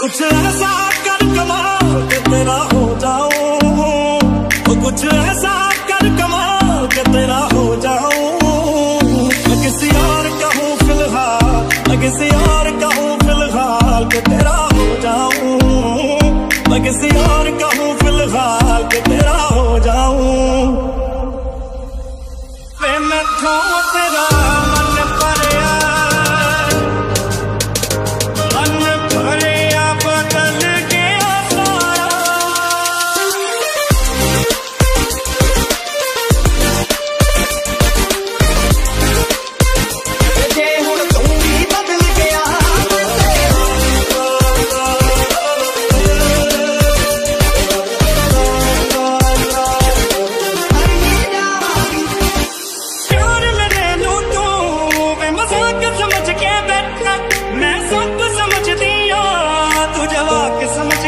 कुछ ऐसा कर कमाल के तेरा हो जाऊँ कुछ ऐसा कर कमाल के तेरा हो जाऊँ मैं किसी और का फ़िलहाल, मैं किसी और का फ़िलहाल के तेरा हो जाऊँ। मैं किसी और का फ़िलहाल के तेरा हो जाऊँ। मैं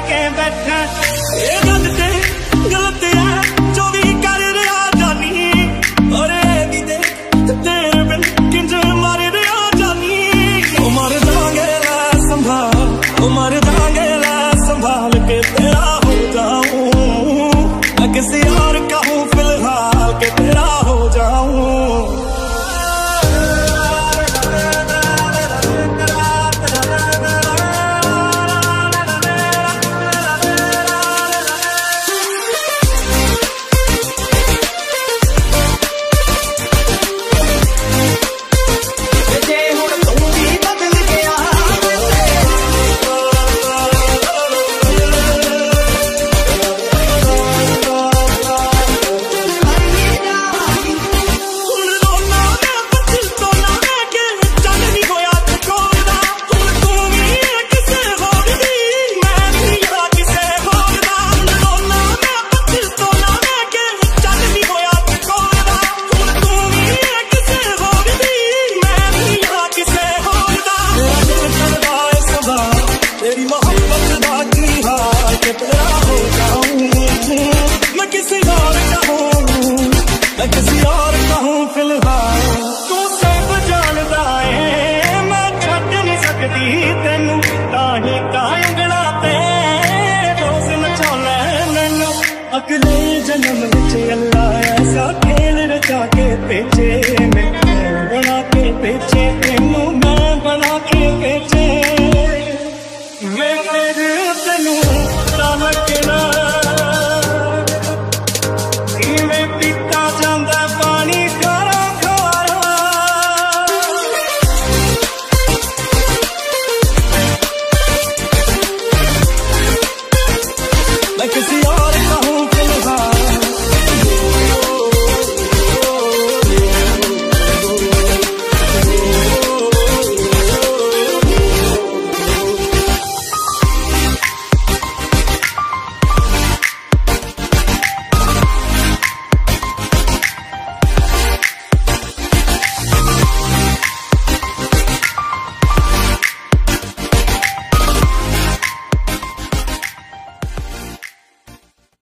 ਕੇ ਬੈਠਾ ਇਹ ਬੰਦ ਤੇ ਗਲਤ ਆ ਜੋ ਵੀ ਕਰ ਰਿਹਾ ਜਾਨੀ ਓਰੇ ਵੀ ਦੇ ਤੇਰੇ ਬਿਨ ਕਿੰਜ ਮਾਰ ਰਿਹਾ ਜਾਨੀ ਉਹ ਮਾਰ ਦਾਂਗੇ ਲੈ ਸੰਭਾਲ ਉਹ ਮਾਰ ਦਾਂਗੇ ਲੈ ਸੰਭਾਲ ਕੇ ਤੇਰਾ ਹੋ ਜਾਉਂ ਮੈਂ ਕਿਸੇ ਹੋਰ ਕਹੂੰ ਫਿਲਹਾਲ ਕੇ ਤੇਰਾ ਹੋ ਜਾਉਂ ਤੈਨੂੰ ਤਾਂ ਹੀ ਤਾਂ ਉਂਗਲਾ ਤੇ ਰੋਜ਼ ਨਚਾਉਣਾ ਮੈਨੂੰ। ਅਗਲੇ ਜਨਮ ਵਿੱਚ ਅੱਲਾ ਐਸਾ ਖੇਲ ਰਚਾ ਕੇ ਭੇਜੇ ਮੈਨੂੰ। ਬਣਾ ਕੇ ਭੇਜੇ, ਤੈਨੂੰ ਮੈਂ ਬਣਾ ਕੇ ਭੇਜੇ। ਮੈਂ ਤੈਨੂੰ ਤਾਂ ਲੱਗਣਾ